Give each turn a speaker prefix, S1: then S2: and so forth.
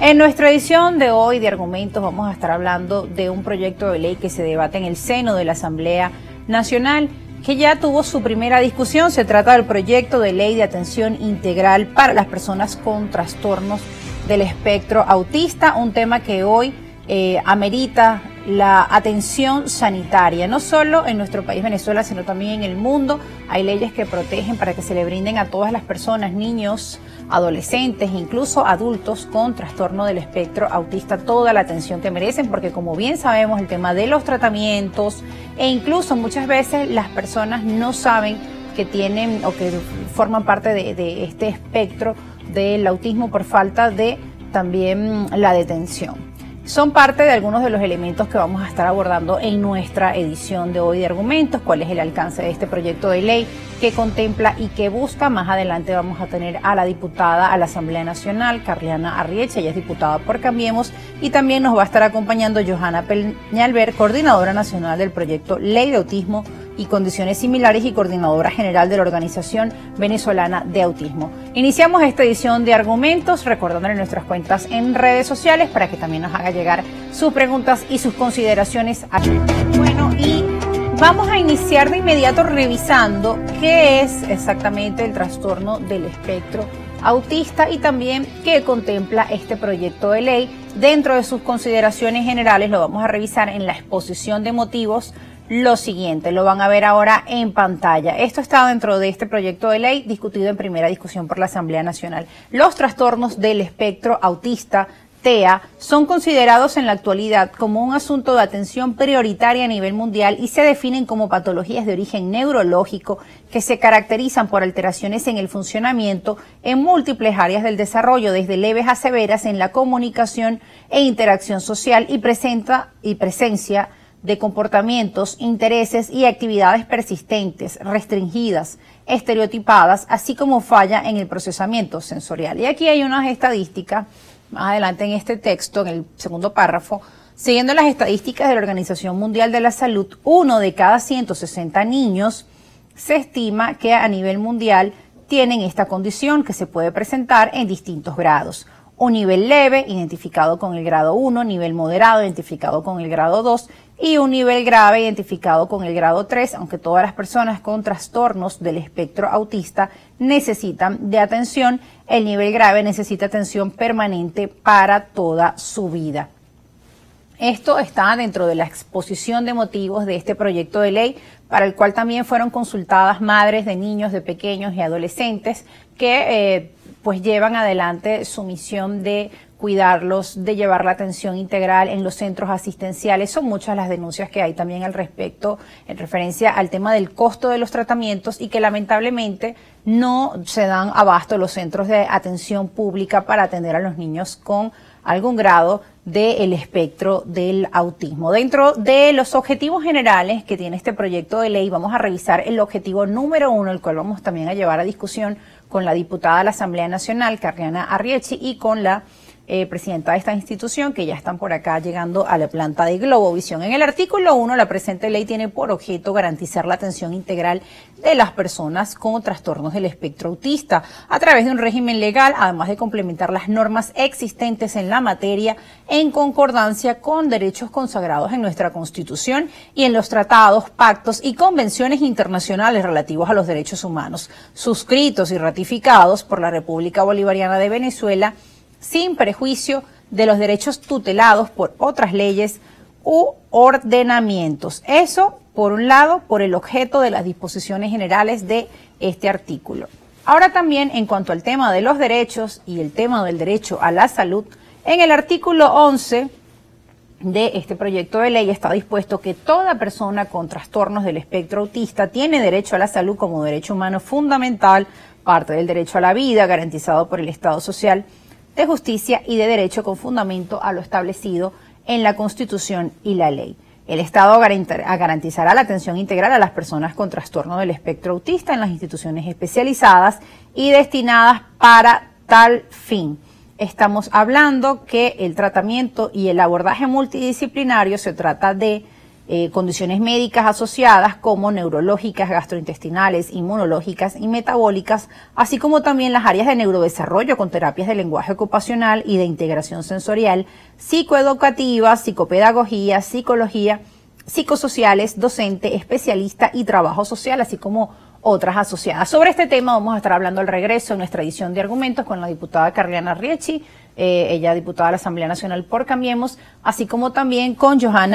S1: En nuestra edición de hoy de argumentos vamos a estar hablando de un proyecto de ley que se debate en el seno de la Asamblea Nacional que ya tuvo su primera discusión. Se trata del proyecto de ley de atención integral para las personas con trastornos del espectro autista, un tema que hoy eh, amerita la atención sanitaria, no solo en nuestro país Venezuela, sino también en el mundo. Hay leyes que protegen para que se le brinden a todas las personas, niños, adolescentes, incluso adultos con trastorno del espectro autista, toda la atención que merecen, porque como bien sabemos, el tema de los tratamientos e incluso muchas veces las personas no saben que tienen o que forman parte de, este espectro del autismo por falta de también la detención son parte de algunos de los elementos que vamos a estar abordando en nuestra edición de hoy de argumentos, cuál es el alcance de este proyecto de ley que contempla y que busca. Más adelante vamos a tener a la diputada a la Asamblea Nacional, Carliana Arriecha, ella es diputada por Cambiemos, y también nos va a estar acompañando Johanna Peñalver, coordinadora nacional del proyecto Ley de Autismo y condiciones similares y coordinadora general de la Organización Venezolana de Autismo. Iniciamos esta edición de argumentos recordándole nuestras cuentas en redes sociales para que también nos haga llegar sus preguntas y sus consideraciones. Bueno, y vamos a iniciar de inmediato revisando qué es exactamente el trastorno del espectro autista y también qué contempla este proyecto de ley. Dentro de sus consideraciones generales lo vamos a revisar en la exposición de motivos lo siguiente, lo van a ver ahora en pantalla. Esto está dentro de este proyecto de ley discutido en primera discusión por la Asamblea Nacional. Los trastornos del espectro autista TEA son considerados en la actualidad como un asunto de atención prioritaria a nivel mundial y se definen como patologías de origen neurológico que se caracterizan por alteraciones en el funcionamiento en múltiples áreas del desarrollo, desde leves a severas en la comunicación e interacción social y presenta y presencia de comportamientos, intereses y actividades persistentes, restringidas, estereotipadas, así como falla en el procesamiento sensorial. Y aquí hay unas estadísticas, más adelante en este texto, en el segundo párrafo, siguiendo las estadísticas de la Organización Mundial de la Salud, uno de cada 160 niños se estima que a nivel mundial tienen esta condición que se puede presentar en distintos grados un nivel leve identificado con el grado 1, nivel moderado identificado con el grado 2 y un nivel grave identificado con el grado 3, aunque todas las personas con trastornos del espectro autista necesitan de atención, el nivel grave necesita atención permanente para toda su vida. Esto está dentro de la exposición de motivos de este proyecto de ley, para el cual también fueron consultadas madres de niños, de pequeños y adolescentes que eh, pues llevan adelante su misión de cuidarlos, de llevar la atención integral en los centros asistenciales. Son muchas las denuncias que hay también al respecto en referencia al tema del costo de los tratamientos y que lamentablemente no se dan abasto los centros de atención pública para atender a los niños con algún grado del espectro del autismo. Dentro de los objetivos generales que tiene este proyecto de ley, vamos a revisar el objetivo número uno, el cual vamos también a llevar a discusión con la diputada de la Asamblea Nacional, Carriana Arriechi, y con la eh, presidenta de esta institución, que ya están por acá llegando a la planta de Globovisión. En el artículo 1, la presente ley tiene por objeto garantizar la atención integral de las personas con trastornos del espectro autista a través de un régimen legal, además de complementar las normas existentes en la materia en concordancia con derechos consagrados en nuestra Constitución y en los tratados, pactos y convenciones internacionales relativos a los derechos humanos, suscritos y ratificados por la República Bolivariana de Venezuela sin prejuicio de los derechos tutelados por otras leyes u ordenamientos. Eso, por un lado, por el objeto de las disposiciones generales de este artículo. Ahora también, en cuanto al tema de los derechos y el tema del derecho a la salud, en el artículo 11 de este proyecto de ley está dispuesto que toda persona con trastornos del espectro autista tiene derecho a la salud como derecho humano fundamental, parte del derecho a la vida garantizado por el Estado social de justicia y de derecho con fundamento a lo establecido en la Constitución y la ley. El Estado garantizará la atención integral a las personas con trastorno del espectro autista en las instituciones especializadas y destinadas para tal fin. Estamos hablando que el tratamiento y el abordaje multidisciplinario se trata de eh, condiciones médicas asociadas como neurológicas, gastrointestinales, inmunológicas y metabólicas, así como también las áreas de neurodesarrollo con terapias de lenguaje ocupacional y de integración sensorial, psicoeducativa, psicopedagogía, psicología, psicosociales, docente, especialista y trabajo social, así como otras asociadas. Sobre este tema vamos a estar hablando al regreso en nuestra edición de argumentos con la diputada Carliana Riechi, eh, ella diputada de la Asamblea Nacional por Cambiemos, así como también con Johanna